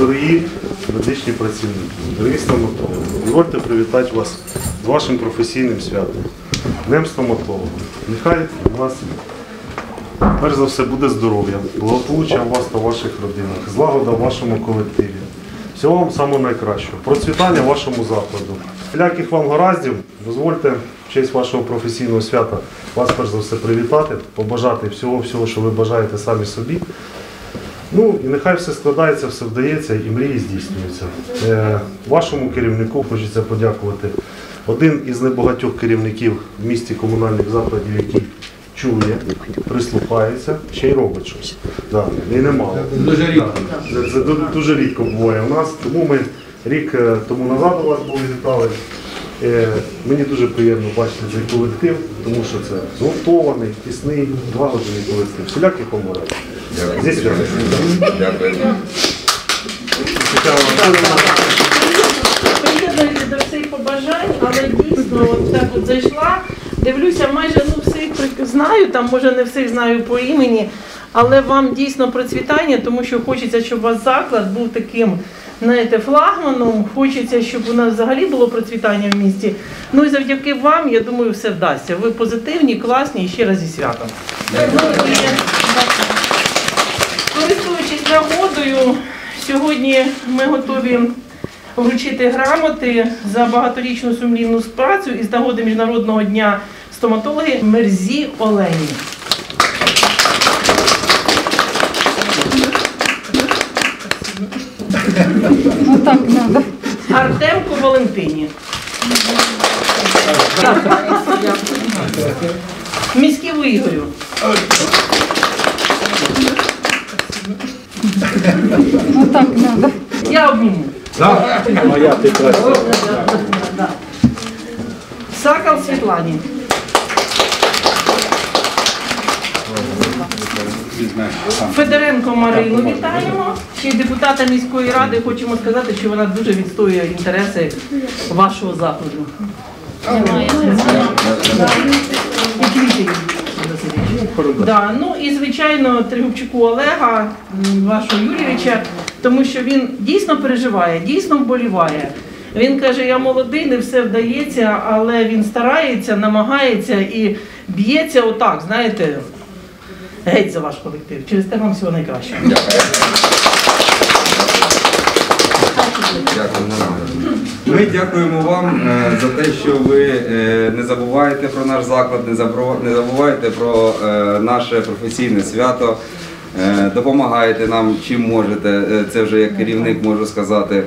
Дорогі медичні працівники, дорогі стоматологи, дозвольте привітати вас з вашим професійним святом, Днем стоматолога. Нехай у вас перш за все буде здоров'я, благополуччя у вас та ваших родинах, злагода в вашому колективі. Всього вам самого найкращого, процвітання вашому закладу. Всіляких вам гараздів, дозвольте в честь вашого професійного свята вас перш за все привітати, побажати всього-всього, що ви бажаєте самі собі. Ну і нехай все складається, все вдається і мрії здійснюються. Е, вашому керівнику хочеться подякувати. Один із небагатьох керівників в місті комунальних закладів, який чує, прислухається, ще й робить щось. Да, і немало. Дуже рідко. Це, це дуже рідко буває у нас. Тому ми рік е, тому назад у вас були вітали. Е, Мені дуже приємно бачити цей колектив, тому що це згуртований, тісний, злагоджений колектив. Всіляких. Зі. Дякую. Приєднуюся до всіх побажань, але дійсно от так от зайшла. Дивлюся, майже ну всіх знаю, там може не всіх знаю по імені, але вам дійсно процвітання, тому що хочеться, щоб у вас заклад був таким, знаєте, флагманом. Хочеться, щоб у нас взагалі було процвітання в місті. Ну і завдяки вам, я думаю, все вдасться. Ви позитивні, класні і ще раз зі святом. Користуючись нагодою, сьогодні ми готові вручити грамоти за багаторічну сумлінну працю із нагоди Міжнародного дня стоматологи Мерзі Олені. Артемку Валентині. Міськіву Ігорю. Я обніму. Да. Сакал Світлані. Федоренко Марину вітаємо. Ще депутата міської ради хочемо сказати, що вона дуже відстоює інтереси вашого закладу. І. Да, ну і звичайно Тригубчуку Олега, вашого Юрійовича, тому що він дійсно переживає, дійсно вболіває. Він каже, я молодий, не все вдається, але він старається, намагається і б'ється отак, знаєте, геть за ваш колектив. Через те вам всього найкращого. Ми дякуємо вам е, за те, що ви е, не забуваєте про наш заклад, не забуваєте про е, наше професійне свято, допомагаєте нам чим можете. Це вже як керівник можу сказати.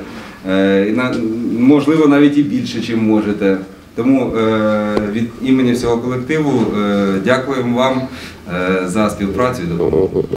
Можливо, навіть і більше, чим можете. Тому е, від імені всього колективу е, дякуємо вам е, за співпрацю і допомогу.